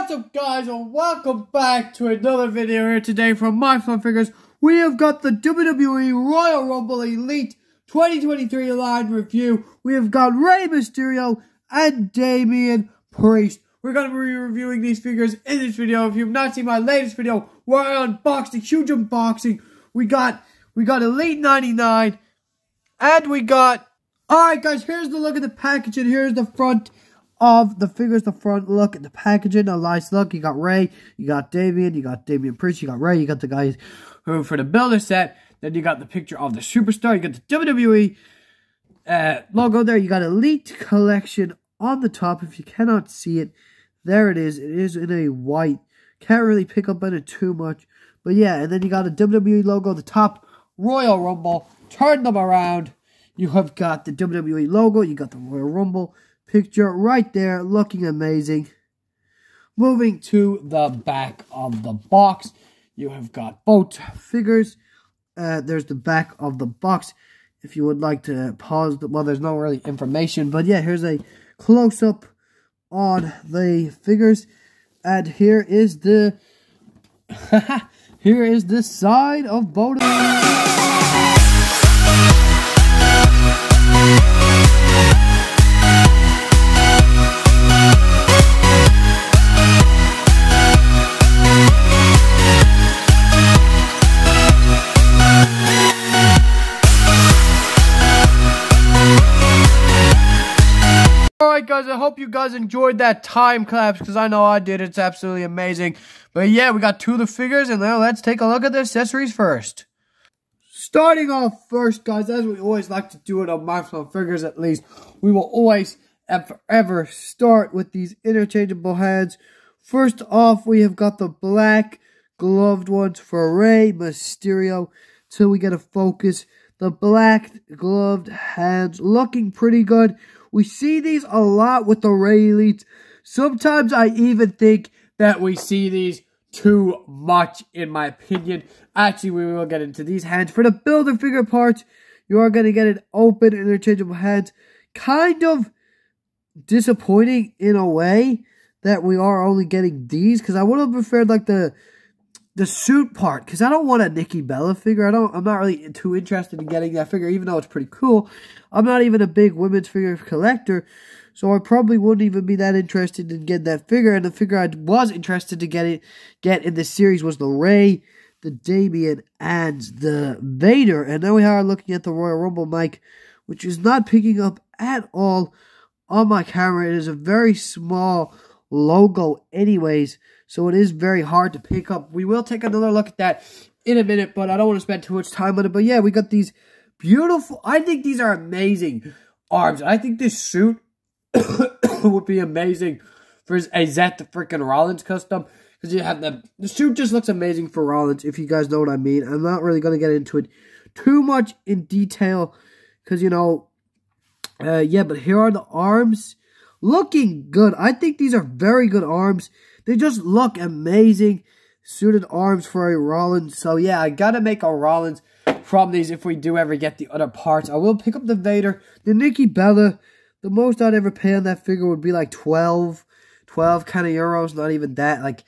What's up guys and welcome back to another video here today from My Fun Figures. We have got the WWE Royal Rumble Elite 2023 line review. We have got Rey Mysterio and Damian Priest. We're going to be reviewing these figures in this video. If you've not seen my latest video where I unboxed a huge unboxing, we got we got Elite 99 and we got Alright guys, here's the look at the packaging. Here's the front of the figures, the front look at the packaging, a nice look. You got Rey, you got Damian, you got Damian Priest, you got Rey, you got the guys who for the builder set. Then you got the picture of the superstar. You got the WWE uh, logo there. You got Elite Collection on the top. If you cannot see it, there it is. It is in a white. Can't really pick up on it too much. But yeah, and then you got a WWE logo, the top Royal Rumble. Turn them around. You have got the WWE logo. You got the Royal Rumble picture right there, looking amazing. Moving to the back of the box, you have got both figures. Uh, there's the back of the box. If you would like to pause, the, well, there's no really information, but yeah, here's a close-up on the figures. And here is the, here is the side of both Alright guys, I hope you guys enjoyed that time collapse because I know I did. It's absolutely amazing. But yeah, we got two of the figures and now let's take a look at the accessories first. Starting off first, guys, as we always like to do it on My Figures at least, we will always and forever start with these interchangeable hands. First off, we have got the black gloved ones for Rey Mysterio. So we get a focus. The black gloved hands looking pretty good. We see these a lot with the Rey Elites. Sometimes I even think that we see these too much, in my opinion. Actually, we will get into these hands. For the builder figure parts, you are going to get an open interchangeable hands. Kind of disappointing in a way that we are only getting these. Because I would have preferred like the the suit part because I don't want a Nikki Bella figure. I don't. I'm not really too interested in getting that figure, even though it's pretty cool. I'm not even a big women's figure collector, so I probably wouldn't even be that interested in getting that figure. And the figure I was interested to get it get in this series was the Rey, the Damian, and the Vader. And now we are looking at the Royal Rumble mic, which is not picking up at all on my camera. It is a very small logo, anyways. So it is very hard to pick up. We will take another look at that in a minute, but I don't want to spend too much time on it. But yeah, we got these beautiful, I think these are amazing arms. I think this suit would be amazing for a Seth the freaking Rollins custom. Because you have the, the suit just looks amazing for Rollins, if you guys know what I mean. I'm not really going to get into it too much in detail. Because, you know, uh, yeah, but here are the arms. Looking good. I think these are very good arms. They just look amazing. Suited arms for a Rollins. So yeah, I gotta make a Rollins from these if we do ever get the other parts. I will pick up the Vader. The Nikki Bella. The most I'd ever pay on that figure would be like 12, 12 kind of euros. Not even that. Like,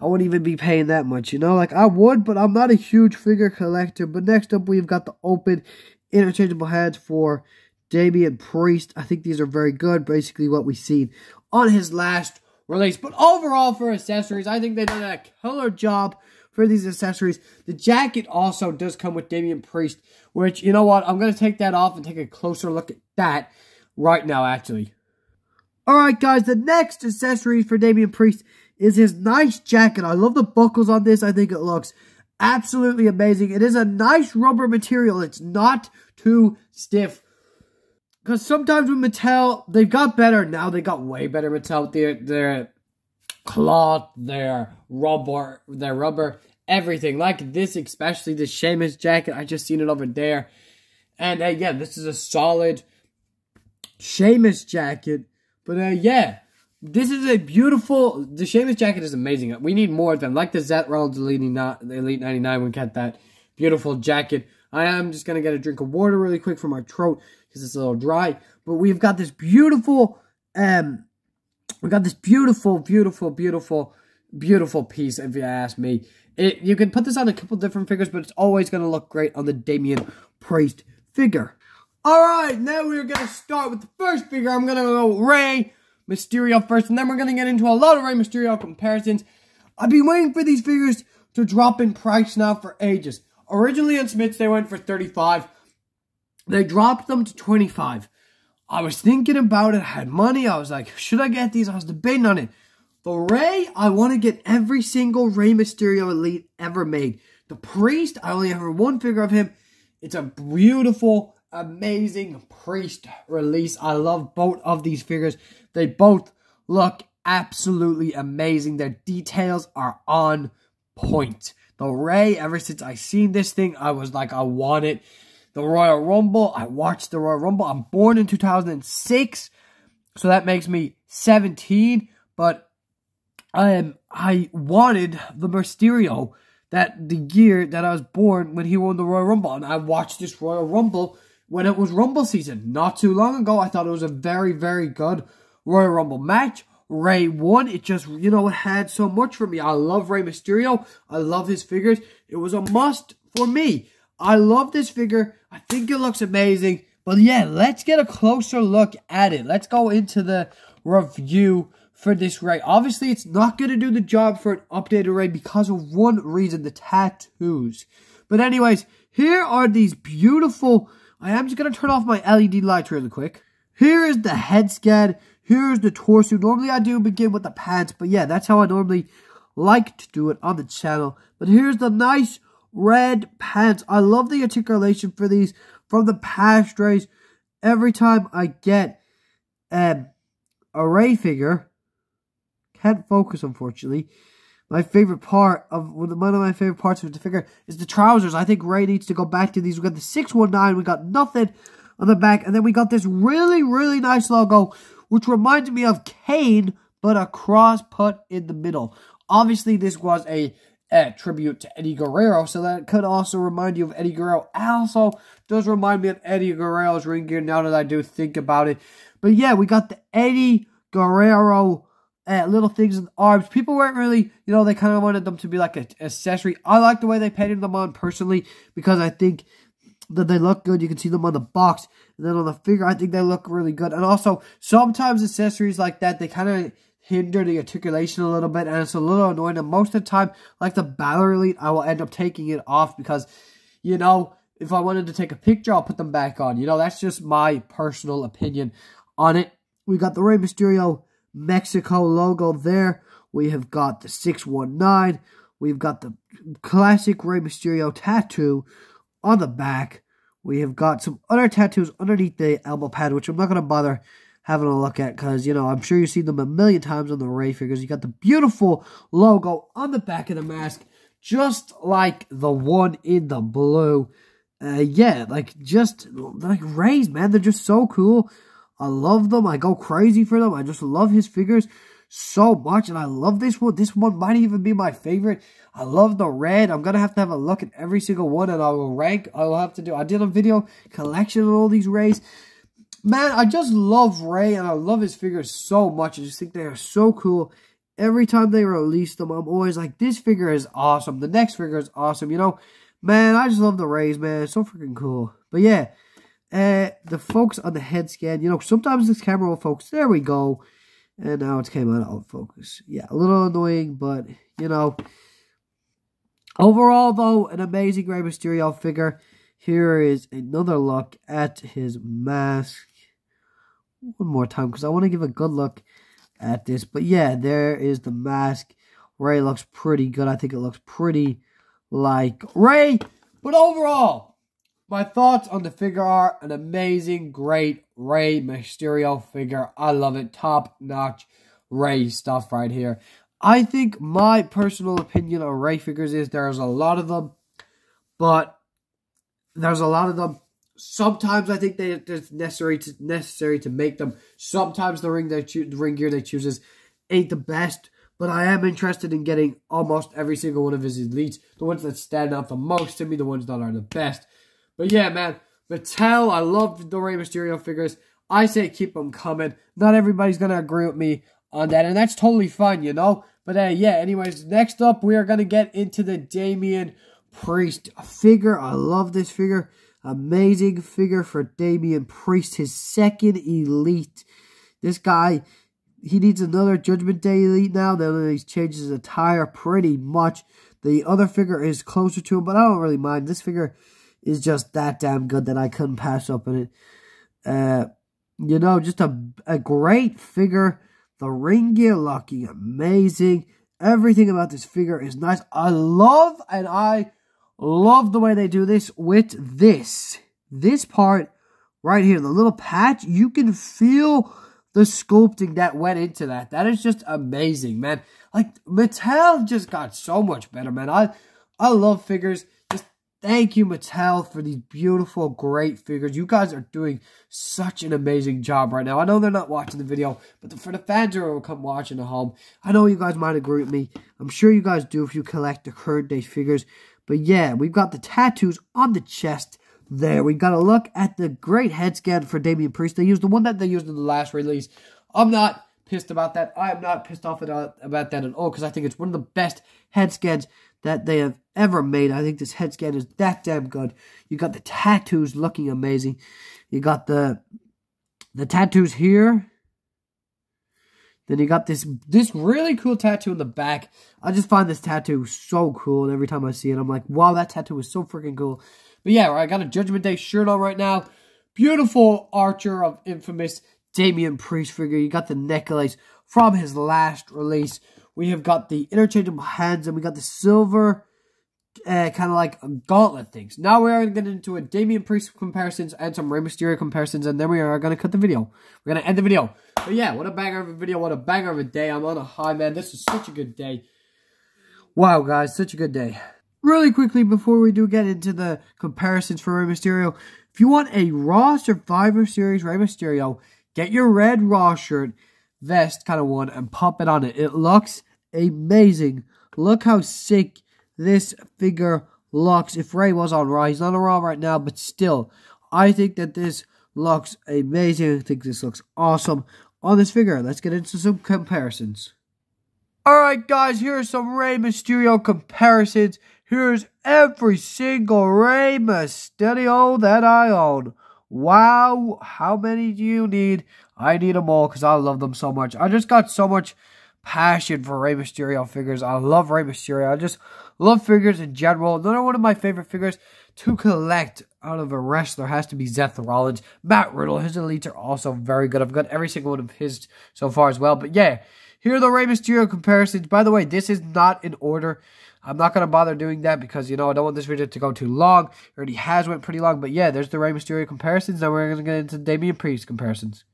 I wouldn't even be paying that much, you know? Like, I would, but I'm not a huge figure collector. But next up, we've got the open interchangeable heads for Damian Priest. I think these are very good. Basically, what we've seen on his last release. But overall, for accessories, I think they did a killer job for these accessories. The jacket also does come with Damian Priest, which, you know what, I'm going to take that off and take a closer look at that right now, actually. Alright, guys, the next accessory for Damian Priest is his nice jacket. I love the buckles on this. I think it looks absolutely amazing. It is a nice rubber material. It's not too stiff. Because sometimes with Mattel, they've got better now. They got way better Mattel. Their their cloth, their rubber, their rubber, everything like this, especially the Sheamus jacket. I just seen it over there, and uh, yeah, this is a solid Sheamus jacket. But uh, yeah, this is a beautiful. The Sheamus jacket is amazing. We need more of them, like the Seth Rollins Elite, Elite 99. We got that beautiful jacket. I am just gonna get a drink of water really quick from my throat because it's a little dry. But we've got this beautiful um we got this beautiful, beautiful, beautiful, beautiful piece, if you ask me. It, you can put this on a couple different figures, but it's always going to look great on the Damian Priest figure. Alright, now we're going to start with the first figure. I'm going to go Rey Mysterio first, and then we're going to get into a lot of Rey Mysterio comparisons. I've been waiting for these figures to drop in price now for ages. Originally on Smyths, they went for 35 They dropped them to 25 I was thinking about it, I had money, I was like, should I get these? I was debating on it. The Rey, I want to get every single Rey Mysterio Elite ever made. The Priest, I only have one figure of him. It's a beautiful, amazing Priest release. I love both of these figures. They both look absolutely amazing. Their details are on point. The Rey, ever since I seen this thing, I was like, I want it the Royal Rumble. I watched the Royal Rumble. I'm born in 2006, so that makes me 17. But I am I wanted the Mysterio that the year that I was born when he won the Royal Rumble, and I watched this Royal Rumble when it was Rumble season not too long ago. I thought it was a very very good Royal Rumble match. Rey won. It just, you know, had so much for me. I love Rey Mysterio. I love his figures. It was a must for me. I love this figure. I think it looks amazing. But yeah, let's get a closer look at it. Let's go into the review for this Rey. Obviously, it's not going to do the job for an updated Rey because of one reason, the tattoos. But anyways, here are these beautiful... I am just going to turn off my LED lights really quick. Here is the head scan. Here's the torso. Normally, I do begin with the pants. But yeah, that's how I normally like to do it on the channel. But here's the nice red pants. I love the articulation for these from the past race. Every time I get um, a Rey figure, can't focus unfortunately. My favorite part of one of my favorite parts of the figure is the trousers. I think Rey needs to go back to these. We got the 619, we got nothing on the back, and then we got this really, really nice logo, which reminds me of Kane, but a cross put in the middle. Obviously, this was a a tribute to Eddie Guerrero, so that could also remind you of Eddie Guerrero. Also, does remind me of Eddie Guerrero's ring gear now that I do think about it. But yeah, we got the Eddie Guerrero uh, little things in the arms. People weren't really, you know, they kind of wanted them to be like an accessory. I like the way they painted them on personally because I think that they look good. You can see them on the box. And then on the figure, I think they look really good. And also, sometimes accessories like that, they kind of hinder the articulation a little bit and it's a little annoying and most of the time like the Balor Elite I will end up taking it off because you know if I wanted to take a picture I'll put them back on you know that's just my personal opinion on it we got the Rey Mysterio Mexico logo there we have got the 619 we've got the classic Rey Mysterio tattoo on the back we have got some other tattoos underneath the elbow pad which I'm not going to bother having a look at because, you know, I'm sure you've seen them a million times on the Rey figures. You got the beautiful logo on the back of the mask, just like the one in the blue. Uh, yeah, like, just, like, Rey's, man, they're just so cool. I love them. I go crazy for them. I just love his figures so much, and I love this one. This one might even be my favorite. I love the red. I'm gonna have to have a look at every single one, and I will rank. I will have to do. I did a video collection of all these Reys. man, I just love Rey, and I love his figures so much. I just think they are so cool. Every time they release them, I'm always like, this figure is awesome. The next figure is awesome. You know, man, I just love the Reys, man. It's so freaking cool. But yeah, uh, the focus on the head scan, you know, sometimes this camera will focus. There we go. And now it came out of focus. Yeah, a little annoying, but, you know. Overall, though, an amazing Rey Mysterio figure. Here is another look at his mask one more time because I want to give a good look at this. But yeah, there is the mask. Rey looks pretty good. I think it looks pretty like Rey. But overall, my thoughts on the figure are an amazing, great Rey Mysterio figure. I love it. Top notch Rey stuff right here. I think my personal opinion on Rey figures is there's a lot of them, but there's a lot of them Sometimes I think they it's necessary to necessary to make them. Sometimes the ring they the ring gear they chooses ain't the best. But I am interested in getting almost every single one of his elites. The ones that stand out the most to me, the ones that are the best. But yeah, man. Mattel, I love the Rey Mysterio figures. I say keep them coming. Not everybody's going to agree with me on that, and that's totally fine, you know. But uh, yeah, anyways, next up we are gonna get into the Damian Priest figure. I love this figure. Amazing figure for Damian Priest, his second elite. This guy, he needs another Judgment Day elite now. Now that he's changed his attire pretty much. The other figure is closer to him, but I don't really mind. This figure is just that damn good that I couldn't pass up on it. Uh, you know, just a, a great figure. The ring gear looking amazing. Everything about this figure is nice. I love and I love the way they do this with this. This part right here, the little patch, you can feel the sculpting that went into that. That is just amazing, man. Like Mattel just got so much better, man. I I love figures. Thank you, Mattel, for these beautiful, great figures. You guys are doing such an amazing job right now. I know they're not watching the video, but for the fans who will come watching at home, I know you guys might agree with me. I'm sure you guys do if you collect the current day figures. But yeah, we've got the tattoos on the chest there. We've got to look at the great head scan for Damian Priest. They used the one that they used in the last release. I'm not pissed about that. I am not pissed off about that at all because I think it's one of the best head scans that they have ever made. I think this head scan is that damn good. You got the tattoos looking amazing. You got the the tattoos here. Then you got this this really cool tattoo in the back. I just find this tattoo so cool, and every time I see it, I'm like, wow, that tattoo is so freaking cool. But yeah, I got a Judgment Day shirt on right now. Beautiful Archer of Infamy Damian Priest figure. You got the necklace from his last release. We have got the interchangeable hands and we got the silver uh, kind of like gauntlet things. Now we are going to get into a Damian Priest comparisons and some Rey Mysterio comparisons, and then we are going to cut the video. We're going to end the video. But yeah, what a banger of a video. What a banger of a day. I'm on a high, man. This is such a good day. Wow, guys, such a good day. Really quickly, before we do get into the comparisons for Rey Mysterio, if you want a Raw Survivor Series Rey Mysterio, get your red Raw shirt, vest kind of one, and pop it on it. It looks amazing. Look how sick this figure looks. If Rey was on Raw, he's not on Raw right now, but still, I think that this looks amazing. I think this looks awesome on this figure. Let's get into some comparisons. Alright guys, here are some Rey Mysterio comparisons. Here's every single Rey Mysterio that I own. Wow, how many do you need? I need them all because I love them so much. I just got so much passion for Rey Mysterio figures. I love Rey Mysterio. I just love figures in general. Another one of my favorite figures to collect out of a wrestler has to be Seth Rollins. Matt Riddle, his elites are also very good. I've got every single one of his so far as well. But yeah, here are the Rey Mysterio comparisons. By the way, this is not in order. I'm not going to bother doing that because, you know, I don't want this video to go too long. It already has went pretty long. But yeah, there's the Rey Mysterio comparisons. Now we're going to get into Damian Priest comparisons.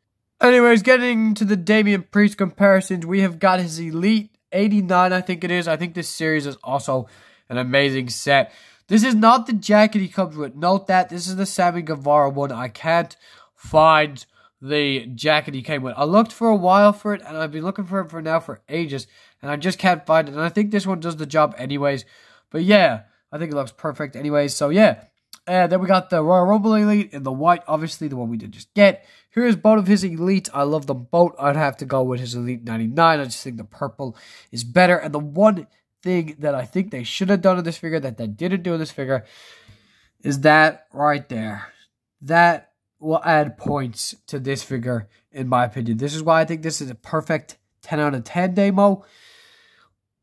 Anyways, getting to the Damian Priest comparisons, we have got his Elite 89, I think it is. I think this series is also an amazing set. This is not the jacket he comes with. Note that this is the Sammy Guevara one. I can't find the jacket he came with. I looked for a while for it, and I've been looking for it for now for ages, and I just can't find it. And I think this one does the job anyways. But yeah, I think it looks perfect anyways. So yeah, and then we got the Royal Rumble Elite in the white, obviously the one we did just get. Here's both of his elite. I love them both. I'd have to go with his Elite 99. I just think the purple is better. And the one thing that I think they should have done in this figure that they didn't do in this figure is that right there. That will add points to this figure, in my opinion. This is why I think this is a perfect 10 out of 10 demo.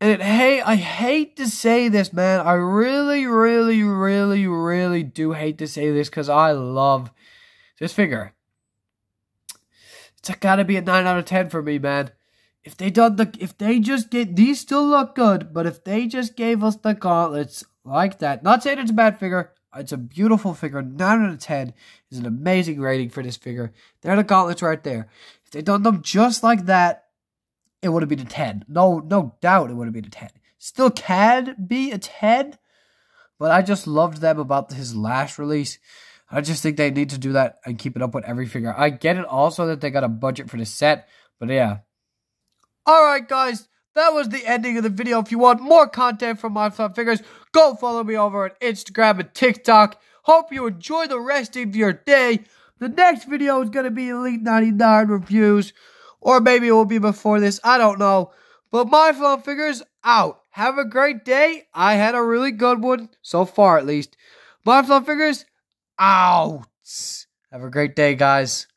And hey, I hate to say this, man. I really, really, really, really do hate to say this because I love this figure. It's gotta be a 9 out of 10 for me, man. If they done the if they just get these still look good, but if they just gave us the gauntlets like that, not saying it's a bad figure, it's a beautiful figure. 9 out of 10 is an amazing rating for this figure. They're the gauntlets right there. If they done them just like that, it would have been a 10. No, no doubt it would have been a 10. Still can be a 10, but I just loved them about his last release. I just think they need to do that and keep it up with every figure. I get it also that they got a budget for the set, but yeah. Alright guys, that was the ending of the video. If you want more content from my figures, go follow me over on Instagram and TikTok. Hope you enjoy the rest of your day. The next video is going to be Elite 99 reviews Or maybe it will be before this. I don't know. But my Flum Figures out. Have a great day. I had a really good one so far, at least. My Flum Figures out. Have a great day, guys.